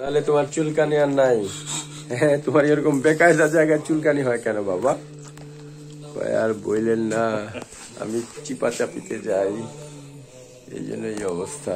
তাহলে তোমার চুলকানি আর নাই। হ্যাঁ তোমার এরকম বেকায়দা জায়গায় চুলকানি হয় কেন বাবা? আর বললেন না, আমি চিপা চাপিতে যাই। এই জন্য এই অবস্থা।